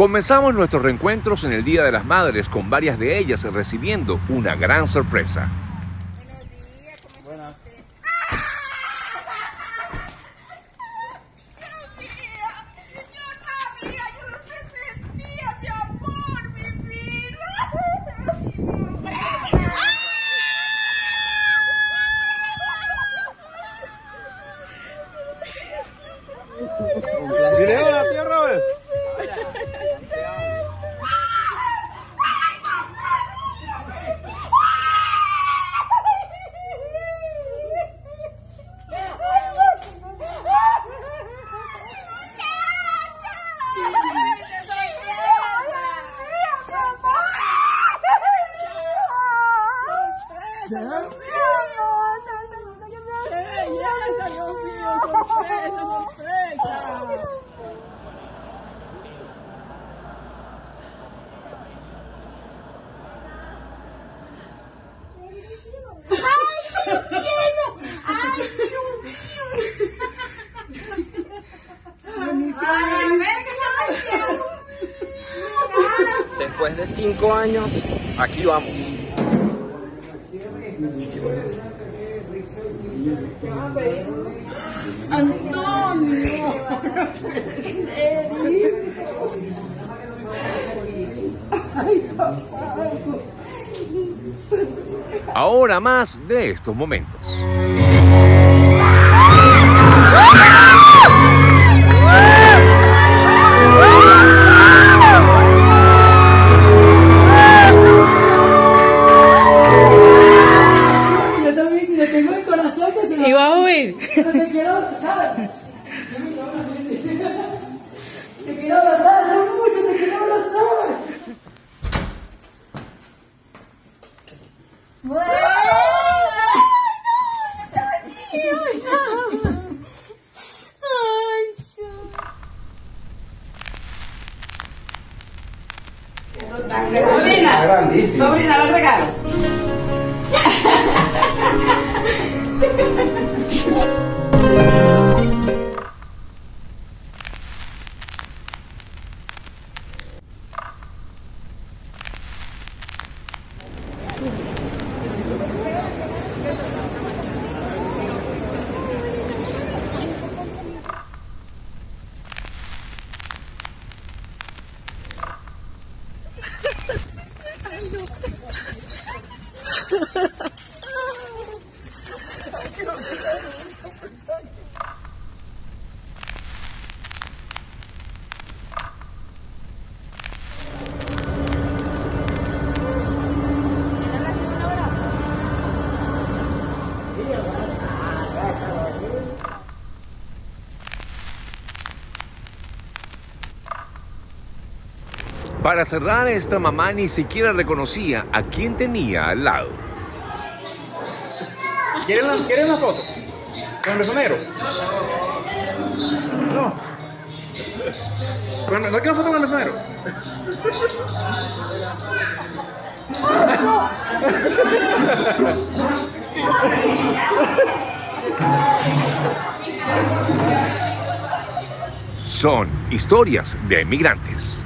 Comenzamos nuestros reencuentros en el Día de las Madres con varias de ellas recibiendo una gran sorpresa. Después de cinco años, aquí vamos. Antonio. Ahora más de estos momentos. Vas a oír. Pero te quiero abrazar. Te quiero abrazar, te amo mucho, te quiero abrazar. Sobrina, sobrina, lo regalo. Para cerrar, esta mamá ni siquiera reconocía a quién tenía al lado. ¿Quieren una, ¿quieren una foto? ¿Con el mesonero? No. ¿Con el- ¿No quieren foto con el mesonero? Son historias de emigrantes.